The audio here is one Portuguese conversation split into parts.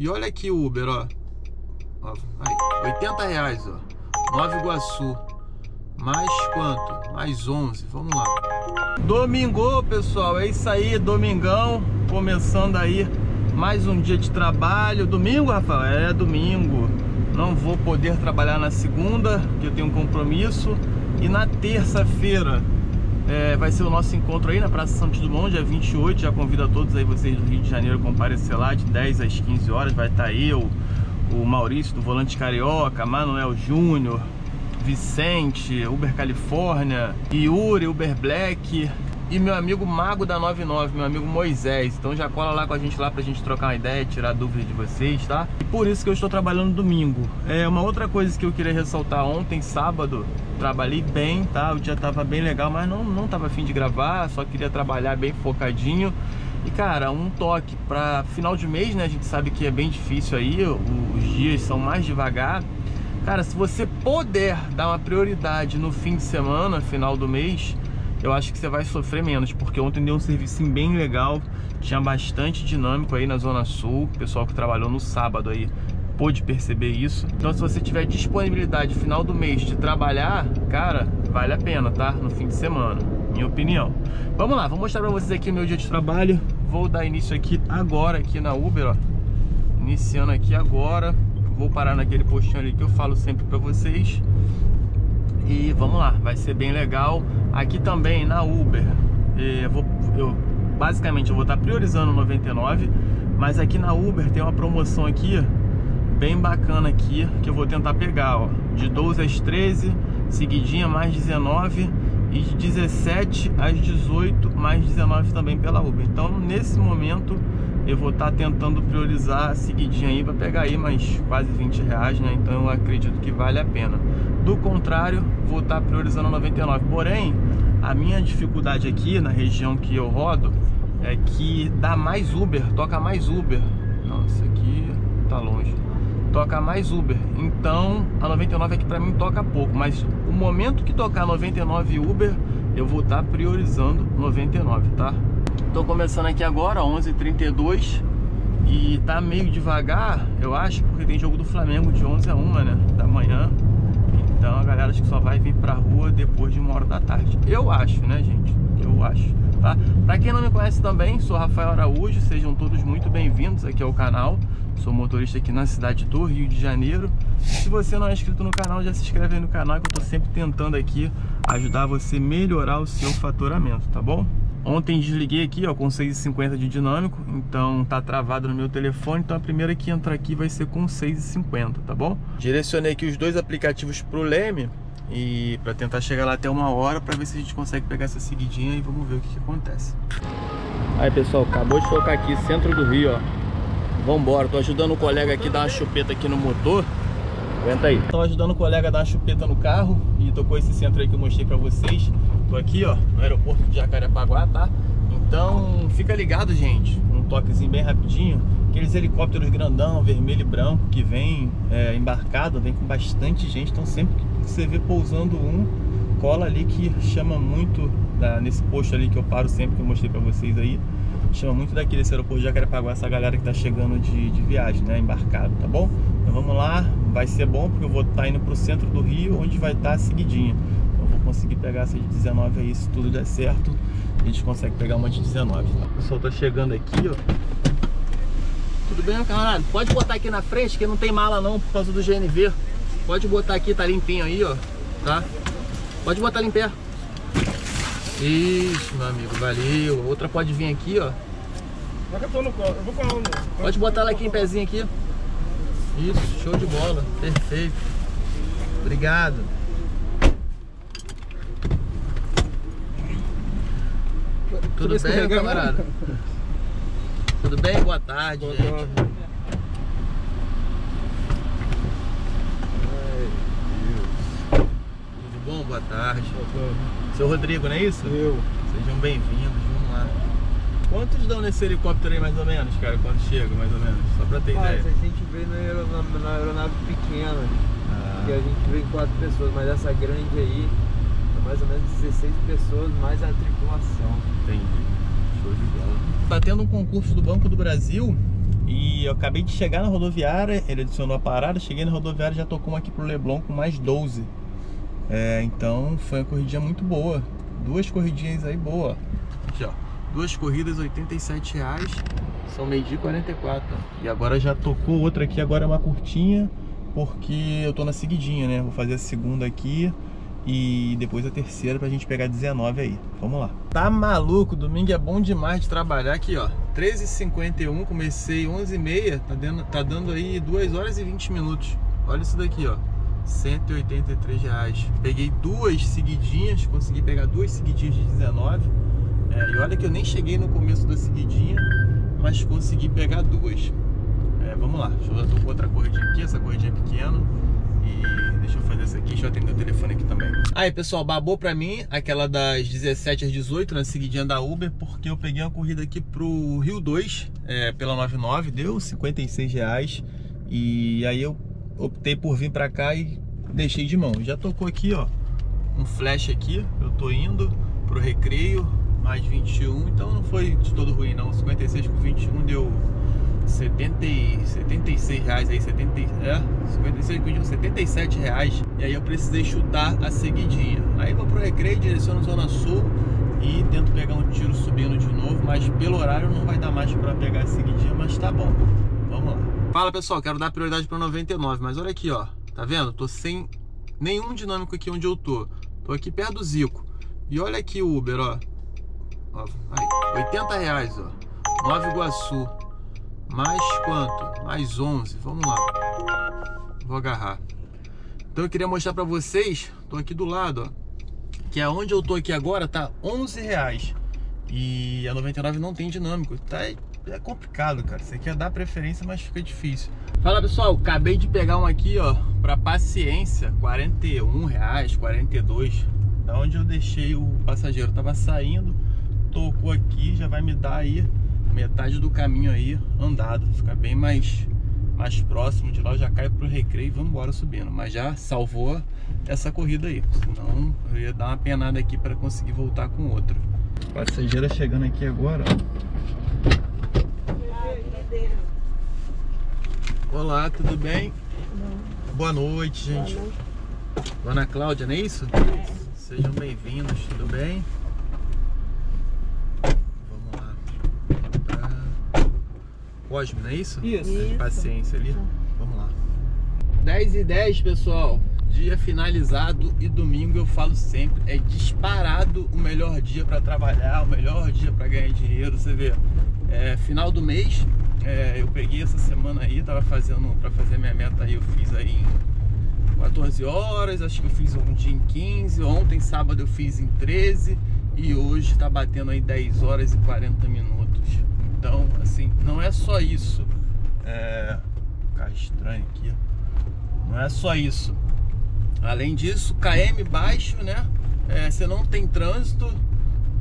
E olha aqui o Uber, ó. ó aí, 80 reais, ó. Nova Iguaçu. Mais quanto? Mais 11. Vamos lá. Domingo, pessoal. É isso aí, domingão. Começando aí mais um dia de trabalho. Domingo, Rafael? É domingo. Não vou poder trabalhar na segunda, que eu tenho um compromisso. E na terça-feira é, vai ser o nosso encontro aí na Praça Santos Dumont, dia 28. Já convido a todos aí vocês do Rio de Janeiro a comparecer lá de 10 às 15 horas. Vai estar eu, o Maurício do Volante Carioca, Manuel Júnior, Vicente, Uber Califórnia, Yuri, Uber Black e meu amigo Mago da 99, meu amigo Moisés. Então já cola lá com a gente lá pra gente trocar uma ideia, tirar dúvidas de vocês, tá? E por isso que eu estou trabalhando domingo. É uma outra coisa que eu queria ressaltar ontem, sábado, trabalhei bem, tá? O dia tava bem legal, mas não, não tava afim de gravar, só queria trabalhar bem focadinho. E cara, um toque para final de mês, né? A gente sabe que é bem difícil aí, os dias são mais devagar. Cara, se você puder dar uma prioridade no fim de semana, final do mês, eu acho que você vai sofrer menos, porque ontem deu um serviço bem legal, tinha bastante dinâmico aí na Zona Sul, o pessoal que trabalhou no sábado aí pôde perceber isso. Então se você tiver disponibilidade final do mês de trabalhar, cara, vale a pena, tá? No fim de semana, minha opinião. Vamos lá, vou mostrar pra vocês aqui o meu dia de trabalho. Vou dar início aqui agora, aqui na Uber, ó. Iniciando aqui agora. Vou parar naquele postinho ali que eu falo sempre pra vocês. E vamos lá, vai ser bem legal. Aqui também na Uber, eu vou, eu, basicamente eu vou estar priorizando 99, mas aqui na Uber tem uma promoção aqui, bem bacana aqui, que eu vou tentar pegar, ó. De 12 às 13, seguidinha mais 19 e de 17 às 18 mais 19 também pela Uber. Então nesse momento eu vou estar tentando priorizar seguidinha aí para pegar aí mais quase 20 reais, né? Então eu acredito que vale a pena. Do contrário, vou estar priorizando 99. Porém, a minha dificuldade aqui na região que eu rodo é que dá mais Uber, toca mais Uber. Não, isso aqui tá longe. Toca mais Uber. Então, a 99 aqui para mim toca pouco, mas o momento que tocar 99 Uber, eu vou estar priorizando 99, tá? Tô começando aqui agora, 11h32 e tá meio devagar, eu acho, porque tem jogo do Flamengo de 11 a 1, né, da manhã. Então a galera acho que só vai vir pra rua depois de uma hora da tarde. Eu acho, né, gente? Eu acho, tá? Pra quem não me conhece também, sou Rafael Araújo, sejam todos muito bem-vindos aqui ao canal. Sou motorista aqui na cidade do Rio de Janeiro. Se você não é inscrito no canal, já se inscreve aí no canal que eu tô sempre tentando aqui ajudar você a melhorar o seu faturamento, tá bom? Ontem desliguei aqui, ó, com 6,50 de dinâmico, então tá travado no meu telefone, então a primeira que entrar aqui vai ser com 6,50, tá bom? Direcionei aqui os dois aplicativos pro Leme e para tentar chegar lá até uma hora para ver se a gente consegue pegar essa seguidinha e vamos ver o que, que acontece. Aí pessoal, acabou de tocar aqui, centro do Rio, ó. Vambora, tô ajudando o colega aqui a dar uma chupeta aqui no motor. Aguenta aí. Tô ajudando o colega a dar uma chupeta no carro e tocou esse centro aí que eu mostrei pra vocês. Tô aqui, ó, no aeroporto de Jacarepaguá, tá? Então, fica ligado, gente. Um toquezinho bem rapidinho. Aqueles helicópteros grandão, vermelho e branco, que vem é, embarcado, vem com bastante gente. Então, sempre que você vê pousando um, cola ali que chama muito, da, nesse posto ali que eu paro sempre, que eu mostrei pra vocês aí. Chama muito daqui desse aeroporto de Jacarepaguá, essa galera que tá chegando de, de viagem, né? Embarcado, tá bom? Então vamos lá, vai ser bom porque eu vou estar tá indo pro centro do Rio, onde vai estar tá seguidinha conseguir pegar essa de 19 aí, se tudo der certo, a gente consegue pegar uma de 19. Tá? O pessoal tá chegando aqui, ó. Tudo bem, camarada? Pode botar aqui na frente, que não tem mala não, por causa do GNV. Pode botar aqui, tá limpinho aí, ó. Tá? Pode botar ali em pé. Isso, meu amigo, valeu. Outra pode vir aqui, ó. Pode botar ela aqui em pezinho aqui. Isso, show de bola. Perfeito. Obrigado. Tudo bem, camarada? Tudo bem? Boa tarde, Boa gente. Tarde. Tudo bom? Boa tarde. Boa tarde. Seu Rodrigo, não é isso? Eu. Sejam bem-vindos, vamos lá. Quantos dão nesse helicóptero aí mais ou menos, cara, quando chega, mais ou menos? Só pra ter ah, ideia. a gente vê na aeronave, na aeronave pequena, ah. que a gente vê quatro pessoas, mas essa grande aí mais ou menos 16 pessoas, mais a tripulação. Entendi. Show de bola. Tá tendo um concurso do Banco do Brasil E eu acabei de chegar na rodoviária, ele adicionou a parada, cheguei na rodoviária já tocou uma aqui pro Leblon com mais 12. É, então foi uma corridinha muito boa. Duas corridinhas aí boa. Aqui, ó. Duas corridas, 87 reais. São meio-dia 44. E agora já tocou outra aqui, agora é uma curtinha, porque eu tô na seguidinha, né? Vou fazer a segunda aqui e depois a terceira pra gente pegar 19 aí. Vamos lá. Tá maluco, domingo é bom demais de trabalhar aqui, ó. 13h51, comecei 11h30, tá dando, tá dando aí 2 horas e 20 minutos. Olha isso daqui, ó. 183 reais. Peguei duas seguidinhas, consegui pegar duas seguidinhas de 19. É, e olha que eu nem cheguei no começo da seguidinha, mas consegui pegar duas. É, vamos lá, deixa eu dar outra corridinha aqui, essa corridinha pequena. E deixa eu fazer essa aqui, deixa eu atender o telefone aqui também. Aí, pessoal, babou pra mim aquela das 17 às 18, na seguidinha da Uber, porque eu peguei uma corrida aqui pro Rio 2, é, pela 99, deu 56 reais. E aí eu optei por vir pra cá e deixei de mão. Já tocou aqui, ó, um flash aqui, eu tô indo pro recreio, mais 21, então não foi de todo ruim não, 56 com 21 deu 70, 76 reais aí, 70, é, 56 pediu 77 reais. E aí eu precisei chutar a seguidinha. Aí vou pro recreio, direciono Zona Sul e tento pegar um tiro subindo de novo, mas pelo horário não vai dar mais para pegar a seguidinha, mas tá bom. Vamos lá. Fala pessoal, quero dar prioridade para 99, mas olha aqui, ó. Tá vendo? Tô sem nenhum dinâmico aqui onde eu tô. Tô aqui perto do Zico. E olha aqui o Uber, ó. ó aí, 80 reais, ó. Nova Iguaçu. Mais quanto? Mais 11. Vamos lá. Vou agarrar. Então eu queria mostrar pra vocês, tô aqui do lado, ó, que aonde eu tô aqui agora tá 11 reais. E a 99 não tem dinâmico. Tá, é complicado, cara. Você quer dar preferência, mas fica difícil. Fala pessoal, acabei de pegar um aqui, ó, pra paciência, 41 reais, 42. Da onde eu deixei o passageiro, tava saindo, tocou aqui, já vai me dar aí metade do caminho aí andado, ficar bem mais mais próximo de lá, eu já caio pro recreio e vamos embora subindo, mas já salvou essa corrida aí, senão eu ia dar uma penada aqui para conseguir voltar com outra. Passageira chegando aqui agora, Olá, tudo bem? Não. Boa noite, gente. Boa noite. Dona Cláudia, não é isso? É. Sejam bem-vindos, tudo bem? Cosme, não é isso? Isso. isso. Paciência ali. Vamos lá. 10 e 10, pessoal. Dia finalizado e domingo eu falo sempre, é disparado o melhor dia para trabalhar, o melhor dia para ganhar dinheiro. Você vê, é, final do mês, é, eu peguei essa semana aí, tava fazendo, para fazer minha meta aí, eu fiz aí em 14 horas, acho que eu fiz um dia em 15, ontem sábado eu fiz em 13 e hoje tá batendo aí 10 horas e 40 minutos. Então, assim, não é só isso. É. Carro estranho aqui. Não é só isso. Além disso, KM baixo, né? É, você não tem trânsito,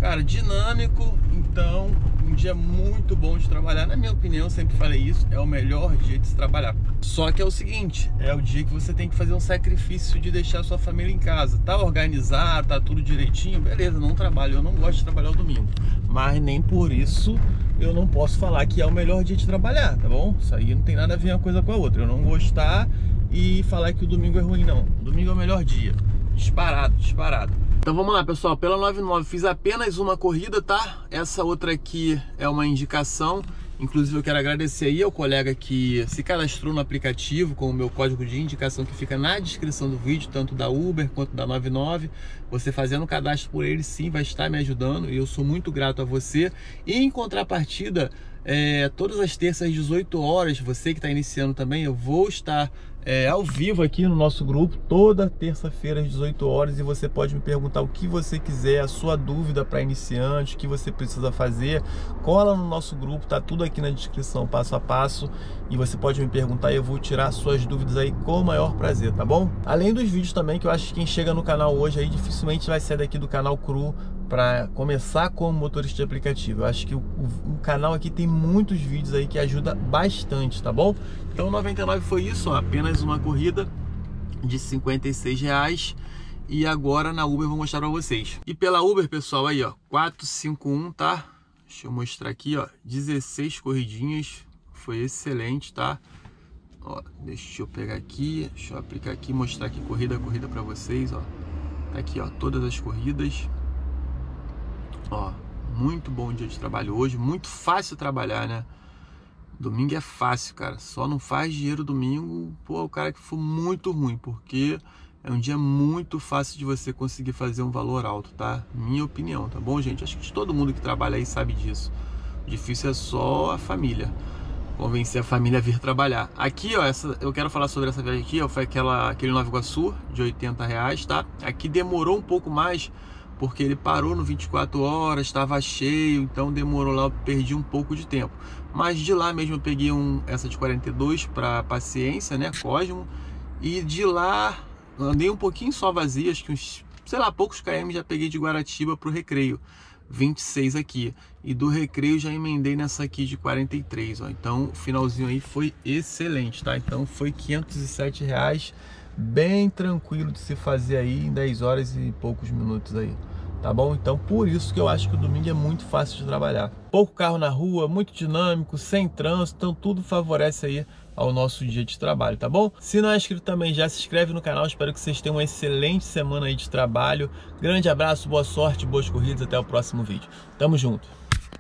cara, dinâmico. Então, um dia muito bom de trabalhar. Na minha opinião, sempre falei isso, é o melhor dia de se trabalhar. Só que é o seguinte, é o dia que você tem que fazer um sacrifício de deixar sua família em casa. Tá organizado, tá tudo direitinho, beleza, não trabalho. Eu não gosto de trabalhar o domingo. Mas nem por isso eu não posso falar que é o melhor dia de trabalhar, tá bom? Isso aí não tem nada a ver uma coisa com a outra. Eu não gostar e falar que o domingo é ruim, não. O domingo é o melhor dia. Disparado, disparado. Então vamos lá, pessoal. Pela 99 fiz apenas uma corrida, tá? Essa outra aqui é uma indicação. Inclusive eu quero agradecer aí ao colega que se cadastrou no aplicativo com o meu código de indicação que fica na descrição do vídeo, tanto da Uber quanto da 99. Você fazendo o cadastro por ele sim vai estar me ajudando e eu sou muito grato a você. E em contrapartida, é, todas as terças às 18 horas, você que está iniciando também, eu vou estar é, ao vivo aqui no nosso grupo toda terça-feira às 18 horas e você pode me perguntar o que você quiser, a sua dúvida para iniciante, o que você precisa fazer. Cola no nosso grupo, tá tudo aqui na descrição, passo a passo, e você pode me perguntar e eu vou tirar suas dúvidas aí com o maior prazer, tá bom? Além dos vídeos também, que eu acho que quem chega no canal hoje aí dificilmente vai sair daqui do canal cru para começar como motorista de aplicativo. Eu acho que o, o, o, canal aqui tem muitos vídeos aí que ajuda bastante, tá bom? Então 99 foi isso, ó, apenas uma corrida de 56 reais e agora na Uber vou mostrar para vocês. E pela Uber, pessoal, aí ó, 451, tá? Deixa eu mostrar aqui, ó, 16 corridinhas, foi excelente, tá? Ó, deixa eu pegar aqui, deixa eu aplicar aqui, mostrar aqui corrida a corrida para vocês, ó. Tá aqui, ó, todas as corridas. Ó, muito bom dia de trabalho hoje, muito fácil trabalhar, né? Domingo é fácil, cara. Só não faz dinheiro domingo, pô, o cara que for muito ruim, porque é um dia muito fácil de você conseguir fazer um valor alto, tá? Minha opinião, tá bom, gente? Acho que todo mundo que trabalha aí sabe disso. O difícil é só a família convencer a família a vir trabalhar. Aqui, ó, essa, eu quero falar sobre essa viagem aqui, ó, foi aquela, aquele Nova Iguaçu de 80 reais, tá? Aqui demorou um pouco mais, porque ele parou no 24 horas, estava cheio, então demorou lá, eu perdi um pouco de tempo. Mas de lá mesmo eu peguei um, essa de 42 para paciência, né, Cosmo, e de lá andei um pouquinho só vazia, acho que uns, sei lá, poucos km já peguei de Guaratiba pro Recreio. 26 aqui. E do recreio já emendei nessa aqui de 43, ó. Então, o finalzinho aí foi excelente, tá? Então, foi 507 reais, bem tranquilo de se fazer aí em 10 horas e poucos minutos aí. Tá bom? Então, por isso que eu acho que o domingo é muito fácil de trabalhar. Pouco carro na rua, muito dinâmico, sem trânsito, então tudo favorece aí ao nosso dia de trabalho, tá bom? Se não é inscrito também, já se inscreve no canal. Espero que vocês tenham uma excelente semana aí de trabalho. Grande abraço, boa sorte, boas corridas. Até o próximo vídeo. Tamo junto.